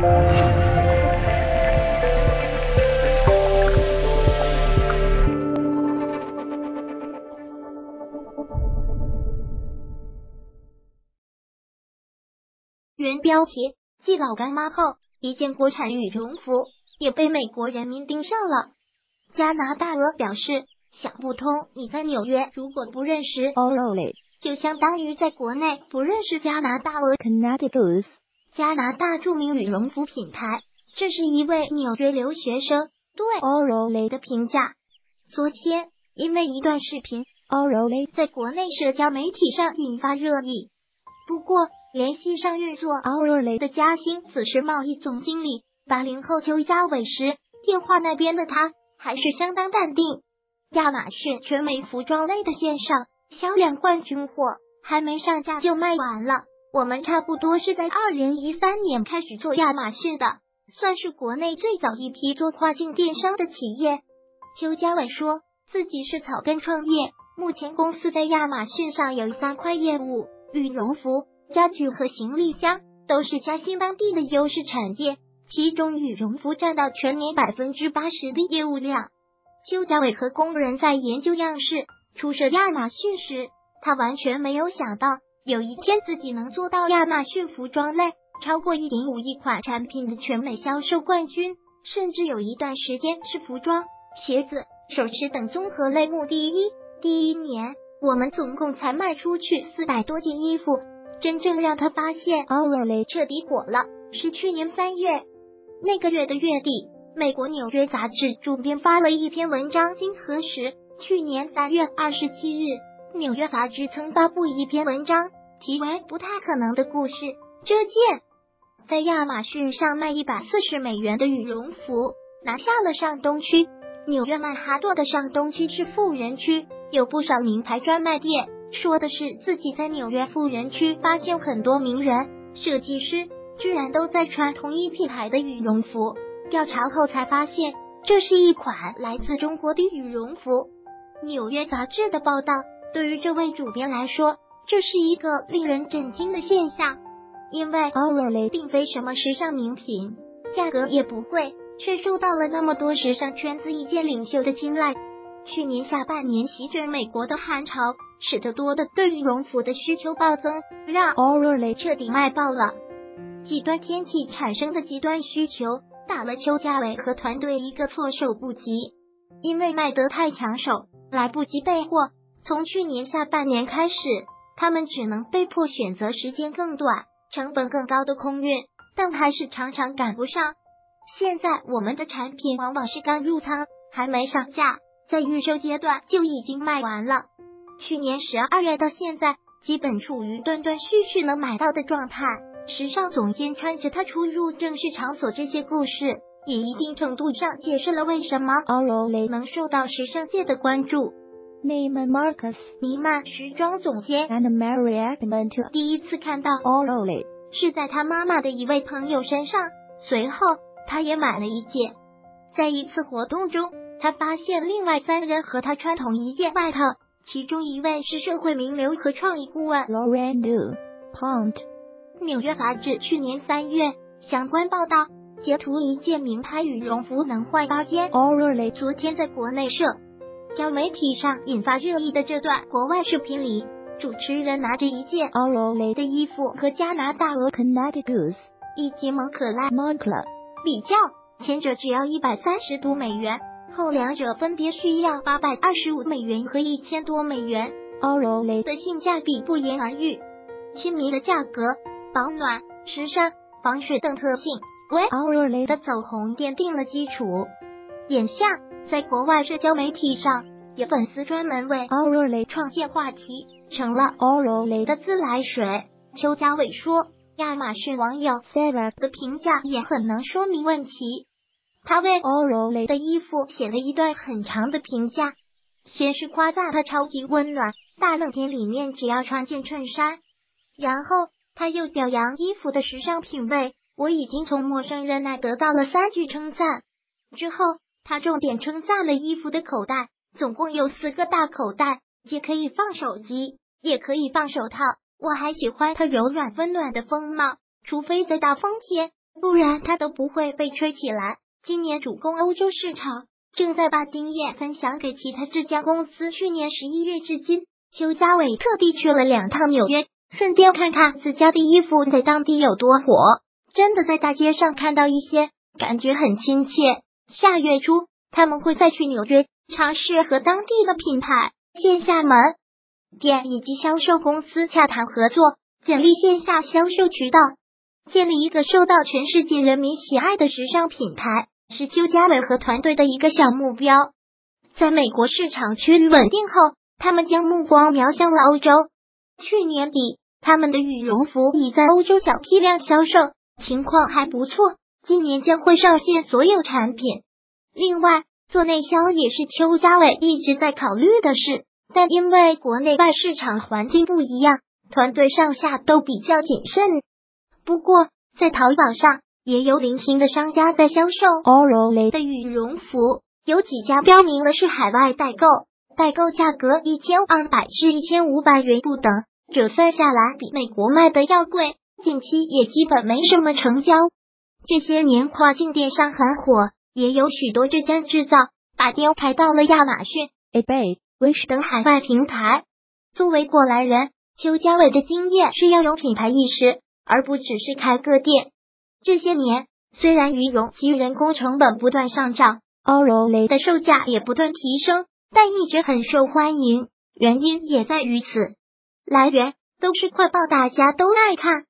原标题：继老干妈后，一件国产羽绒服也被美国人民盯上了。加拿大鹅表示想不通，你在纽约如果不认识 Orally，就相当于在国内不认识加拿大鹅。Canada Goose，加拿大著名羽绒服品牌，这是一位纽约留学生对 Orally 的评价。昨天因为一段视频 Orally 在国内社交媒体上引发热议，不过联系上运作 Orally 的嘉兴此时贸易总经理八零后邱家伟时，电话那边的他还是相当淡定。亚马逊全美服装类的线上销量冠军货还没上架就卖完了。我们差不多是在二零一三年开始做亚马逊的，算是国内最早一批做跨境电商的企业。邱家伟说自己是草根创业，目前公司在亚马逊上有三块业务：羽绒服、家具和行李箱，都是嘉兴当地的优势产业。其中羽绒服占到全年百分之八十的业务量。邱家伟和工人在研究样式初设亚马逊时，他完全没有想到有一天自己能做到亚马逊服装类超过一点五亿款产品的全美销售冠军，甚至有一段时间是服装、鞋子、首饰等综合类目第一。第一年，我们总共才卖出去四百多件衣服。真正让他发现 Orally 彻底火了，是去年三月。那个月的月底，美国纽约杂志主编发了一篇文章，经核实，去年三月二十七日，纽约杂志曾发布一篇文章，题为《不太可能的故事》。这件在亚马逊上卖一百四十美元的羽绒服，拿下了上东区。纽约曼哈顿的上东区是富人区，有不少名牌专卖店。说的是自己在纽约富人区发现很多名人、设计师。居然都在穿同一品牌的羽绒服，调查后才发现这是一款来自中国的羽绒服。纽约杂志的报道对于这位主编来说，这是一个令人震惊的现象，因为 Orally 并非什么时尚名品，价格也不贵，却受到了那么多时尚圈子意见领袖的青睐。去年下半年席卷美国的寒潮，使得多的对羽绒服的需求暴增，让 Orally 彻底卖爆了。极端天气产生的极端需求，打了邱家伟和团队一个措手不及。因为卖得太抢手，来不及备货，从去年下半年开始，他们只能被迫选择时间更短、成本更高的空运，但还是常常赶不上。现在我们的产品往往是刚入仓，还没上架，在预售阶段就已经卖完了。去年十二月到现在，基本处于断断续续能买到的状态。时尚总监穿着它出入正式场所，这些故事也一定程度上解释了为什么 Orally 能受到时尚界的关注。Neiman Marcus 尼曼时装总监。And Mary Edmond 第一次看到 Orally 是在他妈妈的一位朋友身上，随后他也买了一件。在一次活动中，他发现另外三人和他穿同一件外套，其中一位是社会名流和创意顾问。Lauren Du Pont 纽约杂志去年三月相关报道，截图一件名牌羽绒服能换八件。Orally 昨天在国内社交媒体上引发热议的这段国外视频里，主持人拿着一件 Orally 的衣服和加拿大鹅 Canada Goose 以及蒙可拉 Moncler 比较，前者只要一百三十多美元，后两者分别需要八百二十五美元和一千多美元，Orally 的性价比不言而喻。亲民的价格。保暖、时尚、防水等特性，为 Orally 的走红奠定了基础。眼下，在国外社交媒体上，有粉丝专门为 Orally 创建话题，成了 Orally 的自来水。邱家伟说，亚马逊网友 Sarah 的评价也很能说明问题。他为 Orally 的衣服写了一段很长的评价，先是夸赞它超级温暖，大冷天里面只要穿件衬衫，然后。他又表扬衣服的时尚品味，我已经从陌生人那得到了三句称赞。之后，他重点称赞了衣服的口袋，总共有四个大口袋，既可以放手机，也可以放手套。我还喜欢它柔软温暖的风貌，除非在大风天，不然它都不会被吹起来。今年主攻欧洲市场，正在把经验分享给其他这家公司。去年十一月至今，邱家伟特地去了两趟纽约，顺便看看自家的衣服在当地有多火。真的在大街上看到一些，感觉很亲切。下月初他们会再去纽约，尝试和当地的品牌线下门店以及销售公司洽谈合作，建立线下销售渠道，建立一个受到全世界人民喜爱的时尚品牌，是邱家伟和团队的一个小目标。在美国市场趋于稳定后，他们将目光瞄向了欧洲。去年底，他们的羽绒服已在欧洲小批量销售。情况还不错，今年将会上线所有产品。另外，做内销也是邱家伟一直在考虑的事，但因为国内外市场环境不一样，团队上下都比较谨慎。不过，在淘宝上也有零星的商家在销售 Orolay 的羽绒服，有几家标明了是海外代购，代购价格一千二百至一千五百元不等，折算下来比美国卖的要贵。近期也基本没什么成交。这些年跨境电商很火，也有许多浙江制造把店开到了亚马逊、eBay、Wish 等海外平台。作为过来人，邱家伟的经验是要有品牌意识，而不只是开个店。这些年，虽然鱼绒及人工成本不断上涨，Orolay 的售价也不断提升，但一直很受欢迎。原因也在于此。来源都是快报，大家都爱看。